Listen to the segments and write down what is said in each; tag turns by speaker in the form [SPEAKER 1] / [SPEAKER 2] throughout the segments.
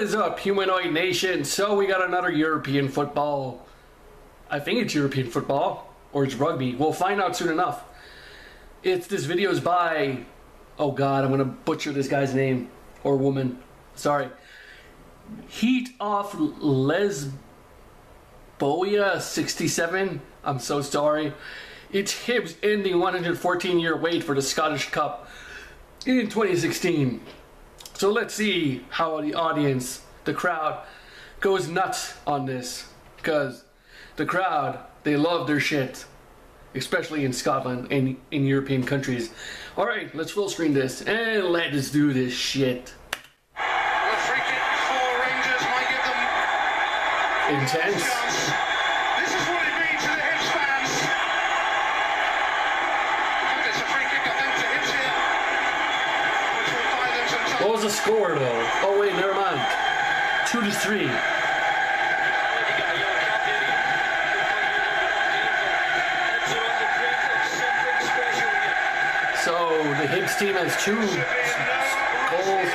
[SPEAKER 1] is up, Humanoid Nation? So we got another European football. I think it's European football or it's rugby. We'll find out soon enough. It's this video is by oh god, I'm gonna butcher this guy's name or woman. Sorry. Heat off Lesboia 67. I'm so sorry. It's Hibs ending 114 year wait for the Scottish Cup in 2016. So let's see how the audience, the crowd, goes nuts on this. Because the crowd, they love their shit. Especially in Scotland and in European countries. Alright, let's full screen this and let's do this shit.
[SPEAKER 2] The free kick for Rangers might give them
[SPEAKER 1] Intense.
[SPEAKER 2] chance. This is what it means to the Hibs fans. And it's a free kick, I think, to Hibs here. Which will buy them some time.
[SPEAKER 1] What was the score though? Oh wait, never mind. Two to three. So the Hibs team has two goals,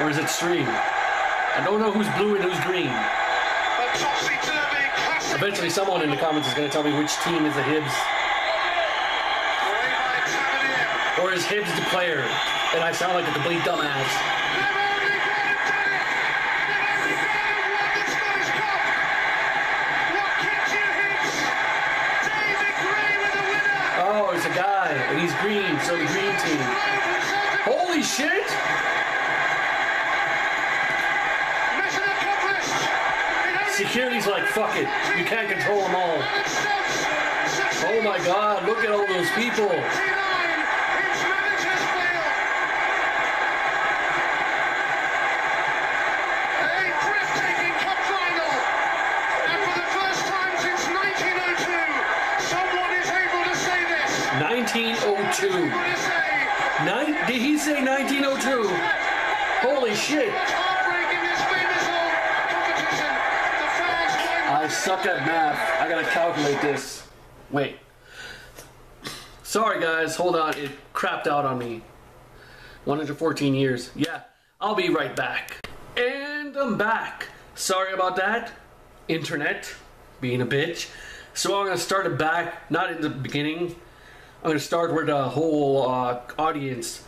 [SPEAKER 1] or is it three? I don't know who's blue and who's green. Eventually, someone in the comments is going to tell me which team is the Hibs, or is Hibs the player, and I sound like a complete dumbass. Oh, it's a guy, and he's green, so the green team. Holy shit! Security's like, fuck it, you can't control them all. Oh my god, look at all those people.
[SPEAKER 2] breathtaking cup final. And for the first time since 1902, someone is able to say this.
[SPEAKER 1] 1902.
[SPEAKER 2] Able to say,
[SPEAKER 1] Nine, did he say 1902? Holy shit!
[SPEAKER 2] heartbreak in this famous old competition. The fans might
[SPEAKER 1] I suck at math. I gotta calculate this. Wait. Sorry guys, hold on. It crapped out on me. 114 years. Yeah, I'll be right back. And I'm back. Sorry about that. Internet being a bitch. So I'm gonna start it back, not in the beginning. I'm gonna start where the whole uh, audience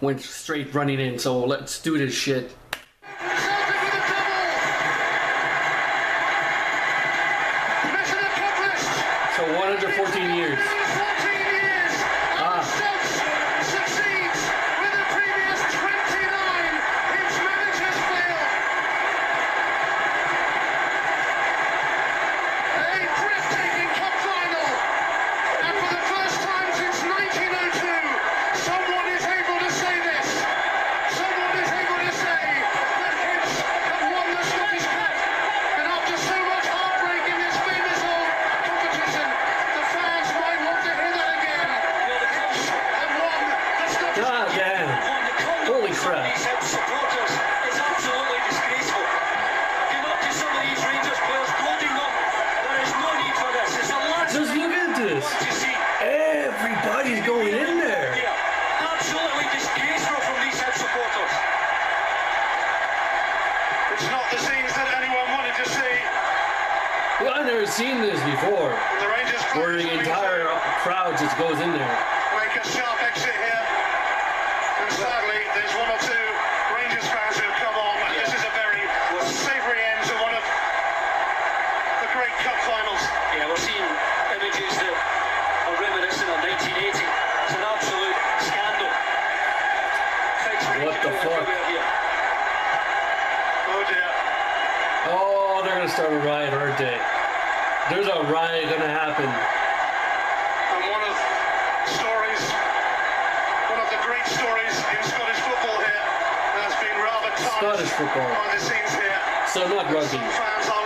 [SPEAKER 1] went straight running in. So let's do this shit.
[SPEAKER 2] Celtic with a double. Mission accomplished.
[SPEAKER 1] So 114 years.
[SPEAKER 2] 14 years.
[SPEAKER 1] Ah.
[SPEAKER 2] Alan Stubbs succeeds with the previous 29. Its managers fail. A breathtaking cup final. And for the first time since 1902, someone is able to say this. Someone is able to say that Hibs have won the Scottish Cup. And after so much heartbreak in this famous old competition, the fans might want to hear that again. Hibs have won the Scottish
[SPEAKER 1] God
[SPEAKER 2] Cup.
[SPEAKER 1] damn. Holy crap.
[SPEAKER 3] These Hibs supporters is absolutely disgraceful. You look at some of these Rangers players goading them. There is no need for this. It's the last
[SPEAKER 1] Just look at this.
[SPEAKER 3] to see.
[SPEAKER 1] Everybody's going in there.
[SPEAKER 3] Here. Absolutely disgraceful from these Hibs supporters.
[SPEAKER 2] It's not the scenes that anyone wanted to see.
[SPEAKER 1] Well, I've never seen this before.
[SPEAKER 2] The Rangers
[SPEAKER 1] Where the entire crowd just goes in there.
[SPEAKER 2] make a sharp exit here. And sadly, there's one or two Rangers fans who have come on. And this is a very savoury end to one of the great cup finals.
[SPEAKER 3] Yeah, we're seeing images that are reminiscent of 1980. It's an absolute scandal. Fights for
[SPEAKER 1] What the fuck?
[SPEAKER 2] Oh dear.
[SPEAKER 1] Oh, they're gonna start a riot, aren't they? There's a riot gonna happen.
[SPEAKER 2] And one of stories, one of the great stories in Scottish football here has been rather tarnished
[SPEAKER 1] Scottish football.
[SPEAKER 2] by the scenes here.
[SPEAKER 1] So not rugby.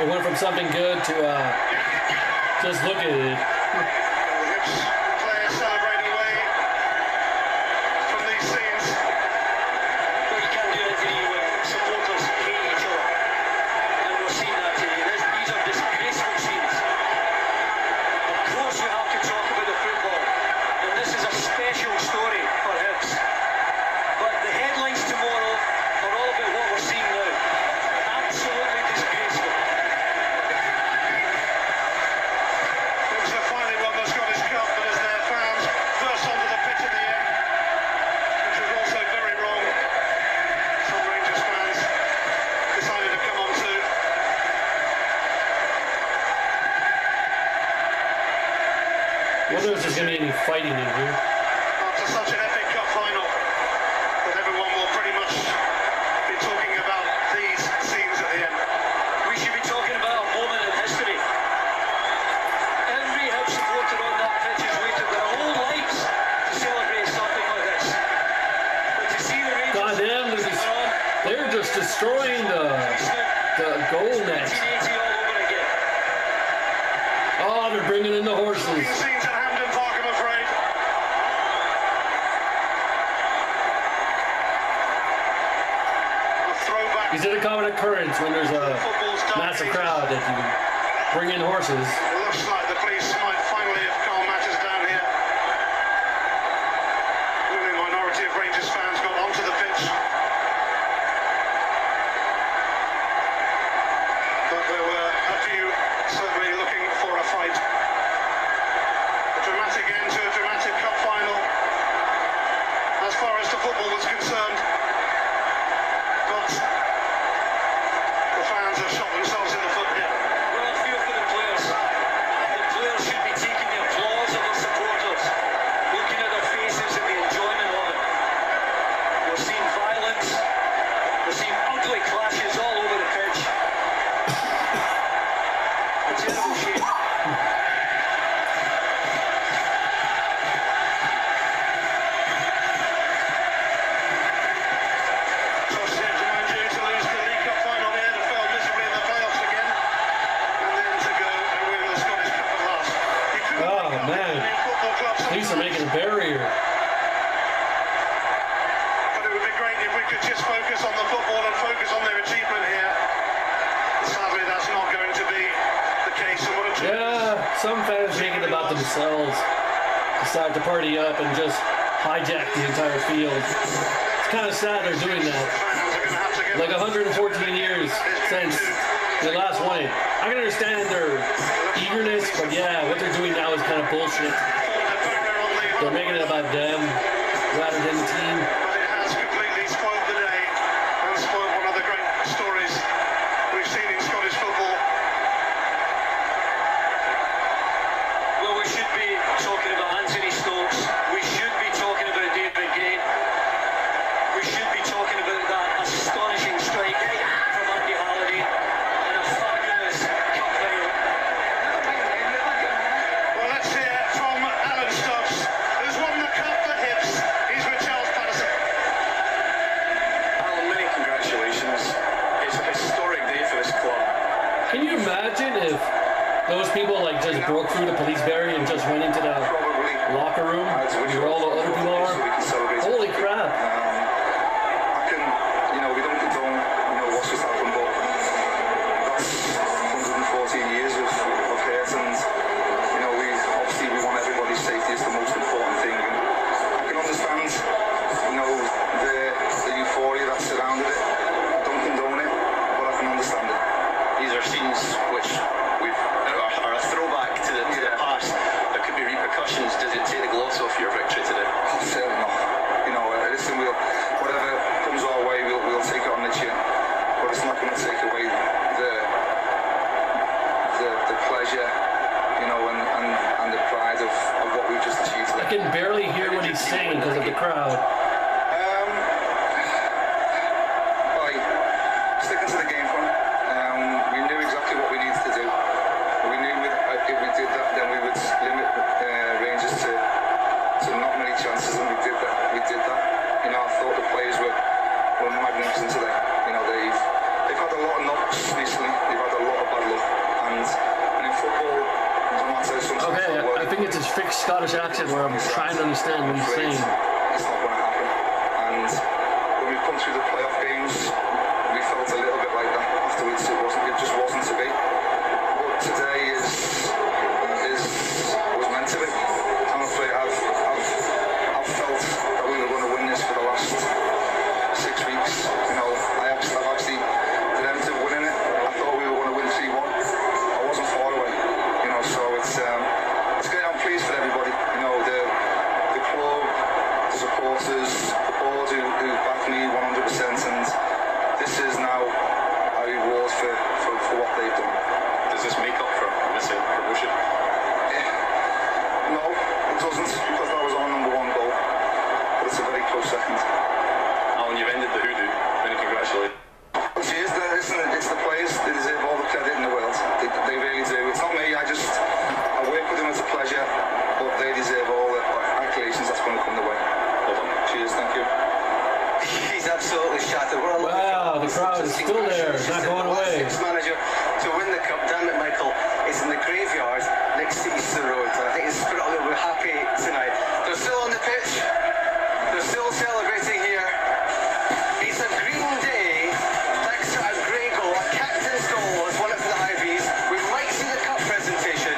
[SPEAKER 2] It went from something good to uh, just look at it.
[SPEAKER 1] I
[SPEAKER 2] wonder if there's going to be any fighting in here.
[SPEAKER 1] After such an epic cup final, that everyone will pretty much be talking about these scenes at the end.
[SPEAKER 3] We should be talking about a moment in history. Every house supporter on that pitch has waited their whole lives to celebrate something like this. But to see the Rangers...
[SPEAKER 2] God damn, they're, they're just destroying the, the goal net. Oh, they're bringing in the horses. Is it a common occurrence when there's a massive crowd that you bring in horses?
[SPEAKER 1] side to
[SPEAKER 2] party up and just hijack the entire field. It's kind of sad they're doing that. Like 114 years since the last one. I can understand their eagerness, but yeah, what they're doing now is kind of bullshit. They're making it about them rather than the team. just broke through the police barrier and just went into the locker room. We were all the other people are.
[SPEAKER 1] Scottish where I'm trying to understand what he's saying.
[SPEAKER 4] It's not going to happen. And when we come through the playoff games, we felt a little bit like that afterwards. It wasn't. It just wasn't to be. But today is is was meant to be. I'm afraid I've I've, I've felt that we were going to win this for the last six weeks. You know, I actually, I've actually dreamt of winning it. I thought we were going to win 3 1. I wasn't far away. You know, so it's um, it's great. I'm pleased for everybody. You know, the the club, the supporters, the board who, who back me 100%. And this is now a reward for, for, for what they've done.
[SPEAKER 5] Does this make up for missing promotion?
[SPEAKER 4] No, it doesn't, because that was our number one goal. But it's a very close second.
[SPEAKER 5] Alan, you've ended the hoodoo. Many congratulations.
[SPEAKER 4] Cheers, the, listen, it's the players. They deserve all the credit in the world. They, they really do. It's not me. I just I work with them. It's a pleasure, but they deserve all the accolades that's going to come their way.
[SPEAKER 5] Well done.
[SPEAKER 4] Cheers. Thank you.
[SPEAKER 6] He's absolutely shattered. We're all looking
[SPEAKER 1] Wow,
[SPEAKER 6] for
[SPEAKER 1] the crowd is still there. It's not going away.
[SPEAKER 6] Six manager to win the cup. Damn it, Michael. It's in the graveyard next to Easter Road. And I think his spirit will be happy tonight. They're still on the pitch. They're still celebrating here. It's a green day. Thanks to a great goal. A captain's goal has won it for the Hibees. We might see the cup presentation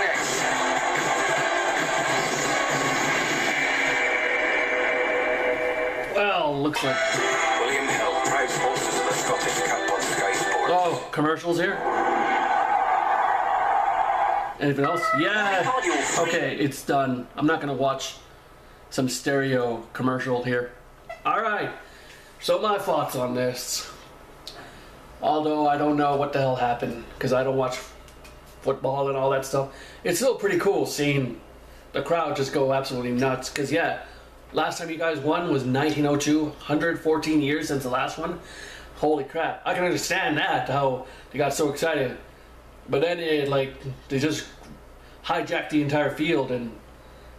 [SPEAKER 6] next.
[SPEAKER 1] Well, looks like.
[SPEAKER 7] William Hill, proud sponsors of the Scottish Cup on Sky Sports.
[SPEAKER 1] Oh, commercials here? Anything else? Yeah. Okay, it's done. I'm not gonna watch some stereo commercial here. Alright. So my thoughts on this. Although I don't know what the hell happened, because I don't watch football and all that stuff. It's still pretty cool seeing the crowd just go absolutely nuts. Because, yeah, last time you guys won was 1902, 114 years since the last one. Holy crap. I can understand that, how they got so excited. But then it, like, they just hijacked the entire field, and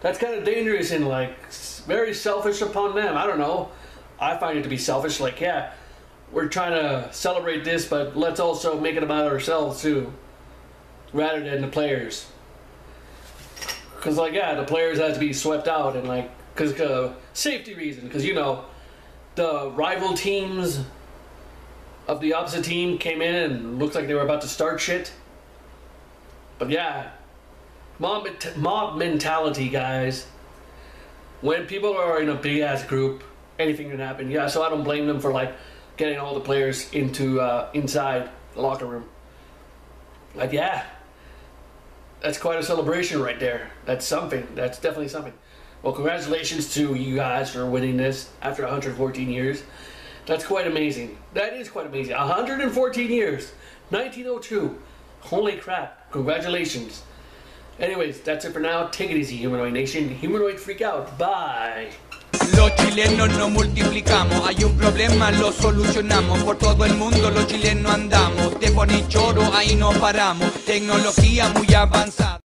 [SPEAKER 1] that's kind of dangerous and, like, very selfish upon them. I don't know. I find it to be selfish. Like, yeah, we're trying to celebrate this, but let's also make it about ourselves, too, rather than the players. Because, like, yeah, the players had to be swept out, and, like, because uh, safety reason. because, you know, the rival teams of the opposite team came in and looked like they were about to start shit. But yeah, mob, mob mentality, guys. When people are in a big ass group, anything can happen. Yeah, so I don't blame them for like getting all the players into uh, inside the locker room. Like yeah, that's quite a celebration right there. That's something. That's definitely something. Well, congratulations to you guys for winning this after 114 years. That's quite amazing. That is quite amazing. 114 years. 1902. Holy crap. Congratulations. Anyways, that's it for now. Take it easy, Humanoid Nation. Humanoid Freak out. Bye.
[SPEAKER 8] Los chilenos nos multiplicamos, hay un problema, lo solucionamos. Por todo el mundo los chilenos andamos, te pones choro, ahí no paramos. Tecnología muy avanzada.